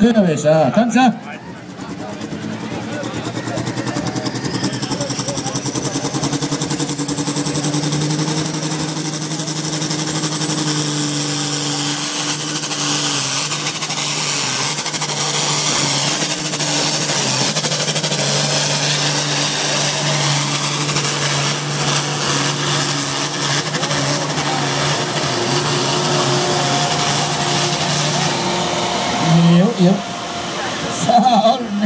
对了，没事，看起来。Yep, yep.